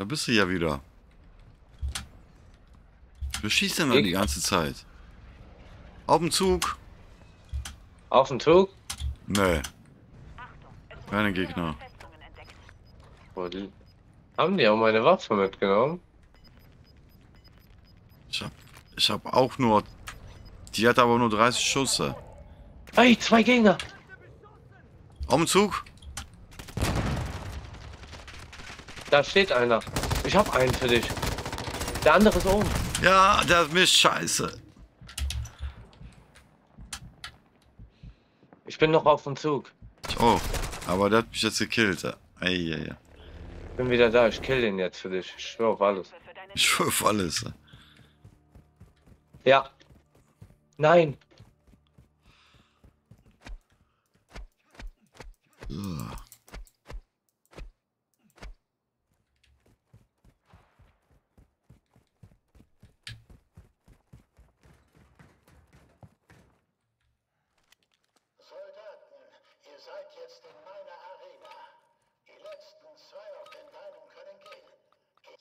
Da bist du ja wieder. Du schießt denn da Ich- die ganze Zeit? Auf dem Zug? Auf dem Zug? Nee. Keine Gegner. Haben die auch meine Waffe mitgenommen? Ich hab, ich hab auch nur. Die hat aber nur 30 Schuss. Auf Hey, zwei Gegner! dem Zug? Da steht einer. Ich hab einen für dich. Der andere ist oben. Ja, der ist scheiße. Ich bin noch auf dem Zug. Oh, aber der hat mich jetzt gekillt. Eieiei. Bin wieder da. Ich kill den jetzt für dich. Ich schwör auf alles. Ich schwör auf alles. Ja. Nein. Ugh. Soldaten, ihr seid jetzt in meiner Arena. Die letzten zwei auf den Beinen können gehen.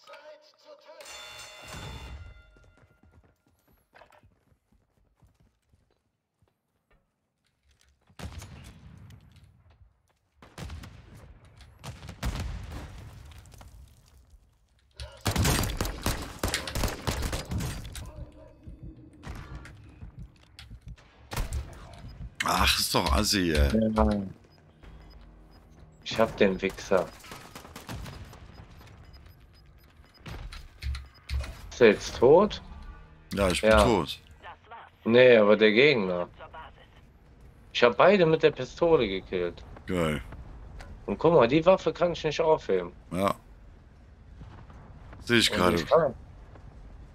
Zeit zu töten. Ach, ist doch assi, ey. Ich hab den Wichser. Ist er jetzt tot? Ja, ich bin Ja. tot. Nee, aber der Gegner. Ich hab beide mit der Pistole gekillt. Geil. Und guck mal, die Waffe kann ich nicht aufheben. Ja. Sehe ich gerade. Ich kann,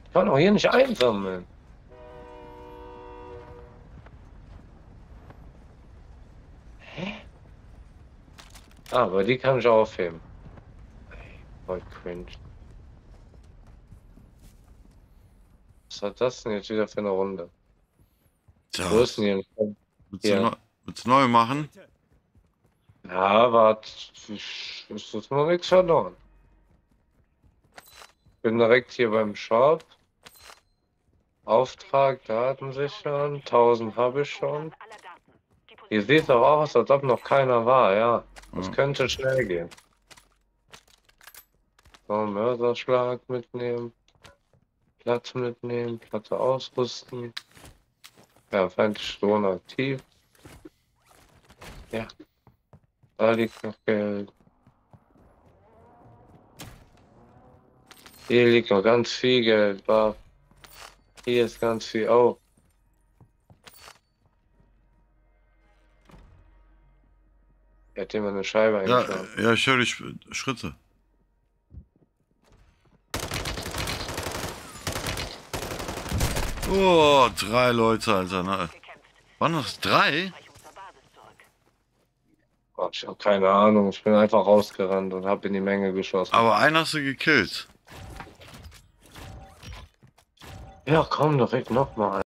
ich kann auch hier nicht einsammeln. Hä? Ah, aber die kann ich aufheben. Voll cringe. Hat das denn jetzt wieder für eine Runde? Tja, Wo ist denn hier? willst, du Ja. neu, willst du neu machen? Ja, warte. Ich ist jetzt noch nichts verloren. Bin direkt hier beim Shop. Auftrag, Daten sichern. 1000 habe ich schon. Hier sieht doch aus, als ob noch keiner war, ja. Das Ja. könnte schnell gehen. So, Mörserschlag mitnehmen. Platte mitnehmen, Platte ausrüsten. Ja, feindliche Drohne aktiv. Ja. Da liegt noch Geld. Hier liegt noch ganz viel Geld. War. Hier ist ganz viel. Oh. Er hat immer eine Scheibe Ja, eingeschlagen. ja ich höre die Sch- Schritte. Oh, drei Leute, Alter. Ne? Waren das drei? Gott, ich habe keine Ahnung. Ich bin einfach rausgerannt und habe in die Menge geschossen. Aber einen hast du gekillt. Ja, komm, direkt nochmal.